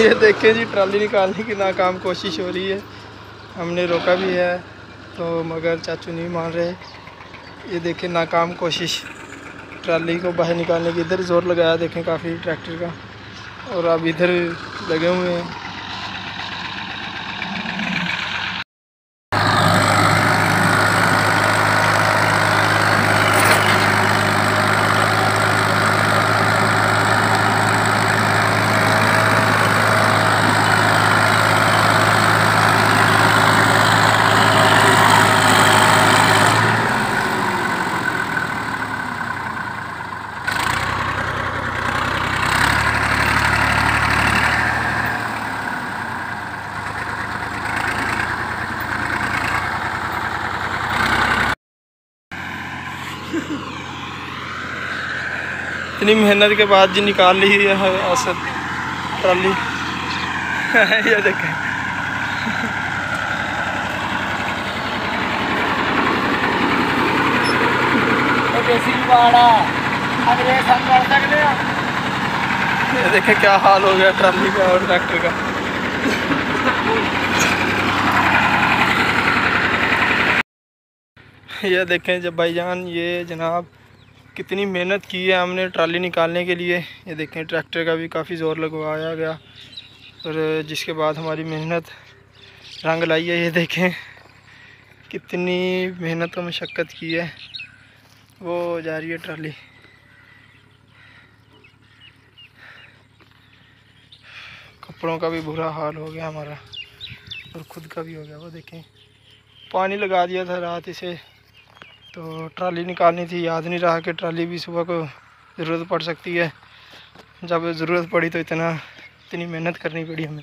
ये देखें जी, ट्राली निकालने की नाकाम कोशिश हो रही है। हमने रोका भी है तो मगर चाचू नहीं मान रहे। ये देखें, नाकाम कोशिश। ट्राली को बाहर निकालने की इधर ज़ोर लगाया, देखें काफ़ी ट्रैक्टर का। और अब इधर लगे हुए हैं। इतनी मेहनत के बाद जी निकाल ली है असद ट्राली। ये देखें। ये देखें क्या हाल हो गया ट्राली का और ट्रैक्टर का। ये देखें जब भाईजान, ये जनाब कितनी मेहनत की है हमने ट्राली निकालने के लिए। ये देखें, ट्रैक्टर का भी काफ़ी ज़ोर लगवाया गया और जिसके बाद हमारी मेहनत रंग लाई है। ये देखें, कितनी मेहनत और मशक्क़त की है वो जा रही है ट्राली। कपड़ों का भी बुरा हाल हो गया हमारा और ख़ुद का भी हो गया, वो देखें। पानी लगा दिया था रात इसे। तो ट्राली निकालनी थी, याद नहीं रहा कि ट्राली भी सुबह को ज़रूरत पड़ सकती है। जब ज़रूरत पड़ी तो इतना, इतनी मेहनत करनी पड़ी हमें।